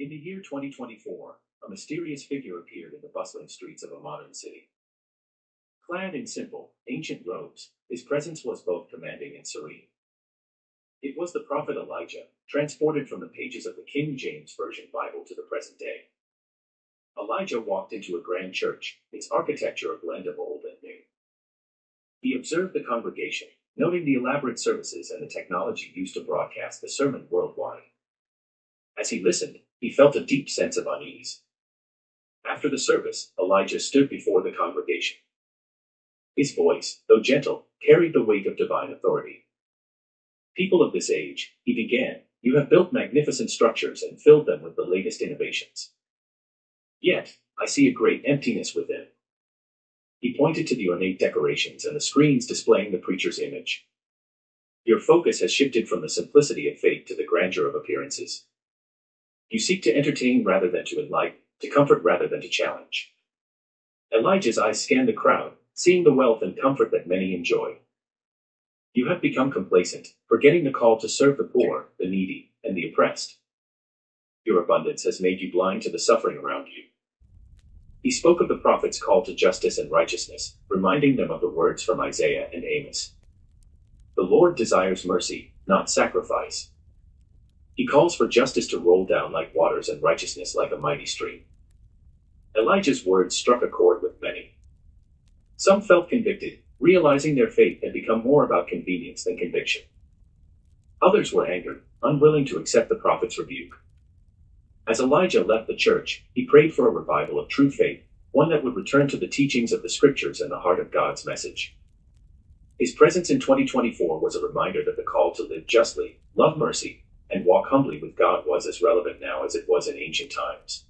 In the year 2024, a mysterious figure appeared in the bustling streets of a modern city. Clad in simple, ancient robes, his presence was both commanding and serene. It was the prophet Elijah, transported from the pages of the King James Version Bible to the present day. Elijah walked into a grand church, its architecture a blend of old and new. He observed the congregation, noting the elaborate services and the technology used to broadcast the sermon worldwide. As he listened, he felt a deep sense of unease. After the service, Elijah stood before the congregation. His voice, though gentle, carried the weight of divine authority. People of this age, he began, you have built magnificent structures and filled them with the latest innovations. Yet, I see a great emptiness within. He pointed to the ornate decorations and the screens displaying the preacher's image. Your focus has shifted from the simplicity of faith to the grandeur of appearances. You seek to entertain rather than to enlighten, to comfort rather than to challenge. Elijah's eyes scanned the crowd, seeing the wealth and comfort that many enjoy. You have become complacent, forgetting the call to serve the poor, the needy, and the oppressed. Your abundance has made you blind to the suffering around you. He spoke of the prophet's call to justice and righteousness, reminding them of the words from Isaiah and Amos. The Lord desires mercy, not sacrifice. He calls for justice to roll down like waters and righteousness like a mighty stream. Elijah's words struck a chord with many. Some felt convicted, realizing their faith had become more about convenience than conviction. Others were angered, unwilling to accept the prophet's rebuke. As Elijah left the church, he prayed for a revival of true faith, one that would return to the teachings of the scriptures and the heart of God's message. His presence in 2024 was a reminder that the call to live justly, love mercy, and walk humbly with God was as relevant now as it was in ancient times.